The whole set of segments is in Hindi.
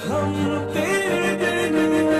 हम तेरे दिन में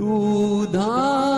तू धाम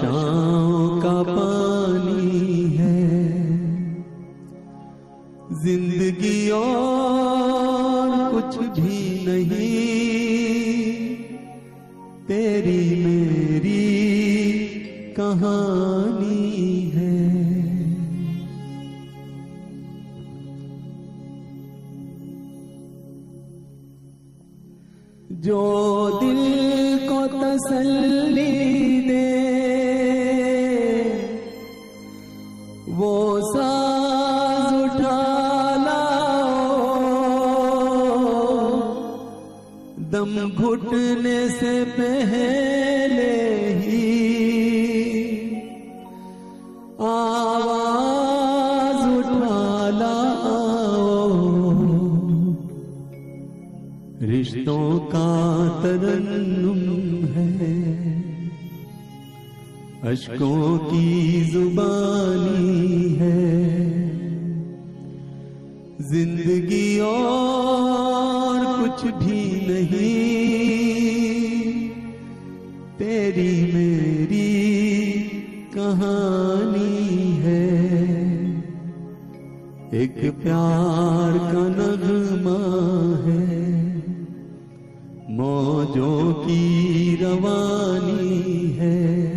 आशाओं का पानी है। ज़िंदगी और कुछ भी नहीं। तेरी मेरी कहानी है। जो दिल को तसल्ली दम घुटने से पहले ही आवाज़ उठाला रिश्तों का तरन्नुम है। अशकों की जुबानी है। ज़िंदगी और कुछ भी नहीं। मौजों की रवानी है।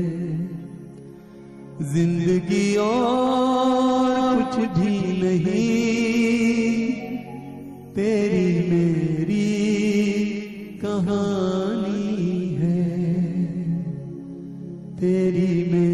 ज़िंदगी और कुछ भी नहीं। तेरी मेरी कहानी है। तेरी मेरी